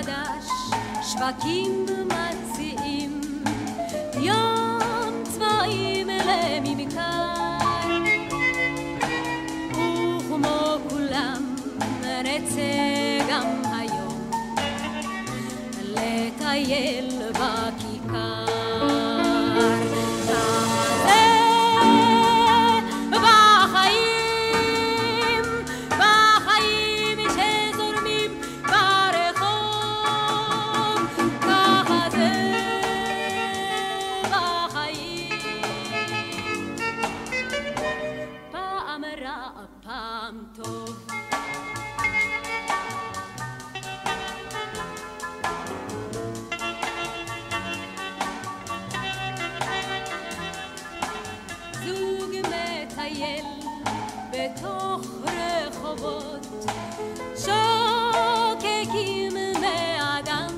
חדש, שווקים מציעים, יום צבעים לממכר. וכמו כולם נרצה גם היום לטייל בכיכר. appanto. زوگ به تخر خود شاک کیم آدم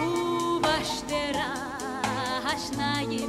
او بشت رهش نگیم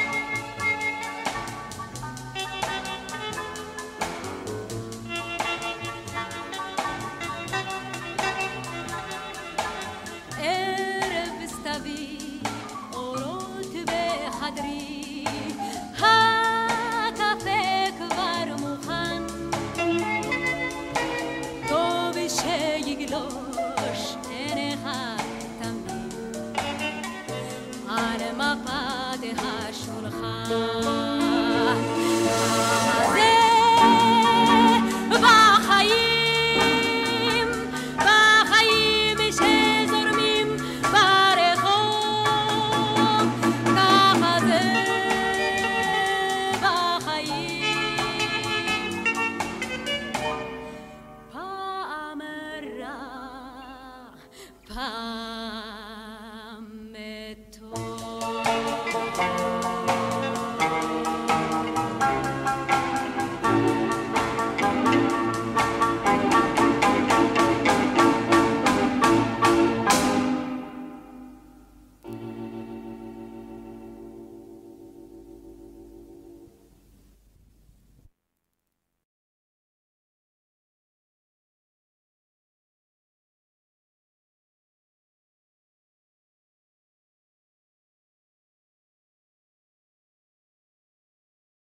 know upon.